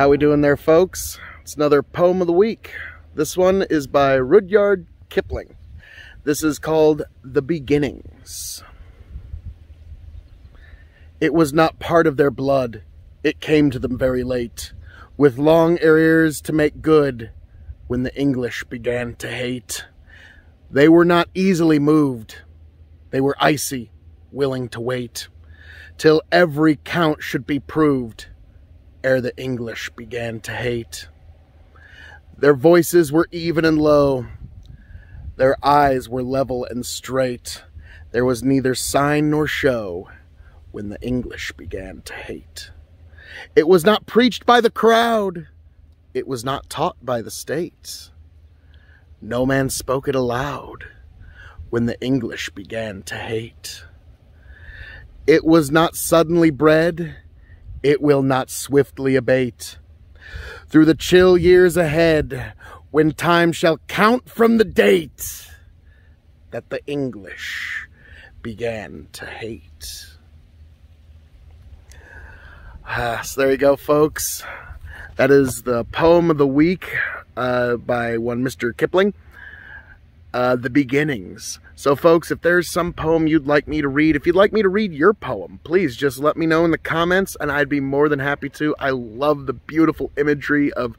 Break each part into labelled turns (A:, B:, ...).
A: How we doing there, folks? It's another poem of the week. This one is by Rudyard Kipling. This is called The Beginnings. It was not part of their blood. It came to them very late, with long arrears to make good when the English began to hate. They were not easily moved. They were icy, willing to wait, till every count should be proved ere the English began to hate. Their voices were even and low. Their eyes were level and straight. There was neither sign nor show when the English began to hate. It was not preached by the crowd. It was not taught by the states. No man spoke it aloud when the English began to hate. It was not suddenly bred it will not swiftly abate. Through the chill years ahead, when time shall count from the date that the English began to hate. Ah, so there you go, folks. That is the poem of the week uh, by one Mr. Kipling uh, the beginnings. So folks, if there's some poem you'd like me to read, if you'd like me to read your poem, please just let me know in the comments and I'd be more than happy to. I love the beautiful imagery of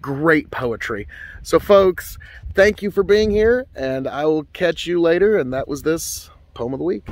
A: great poetry. So folks, thank you for being here and I will catch you later. And that was this poem of the week.